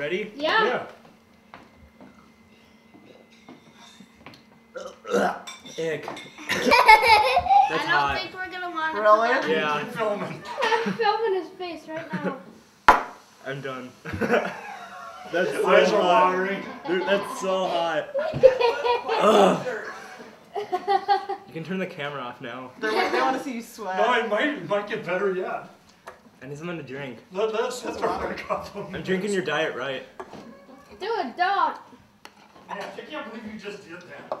Ready? Yeah. Ick. That's I don't hot. think we're gonna want to. Really? Put that Yeah, Keep filming. I'm filming his face right now. I'm done. that's so Eyes are hot. watering. Dude, that's so hot. You can turn the camera off now. They're, they want to see you sweat. No, it might, it might get better yet. I need something to drink. Let, let's let's start a. I'm drinking your diet right. Do it, don't. Yeah, I can't believe you just did that.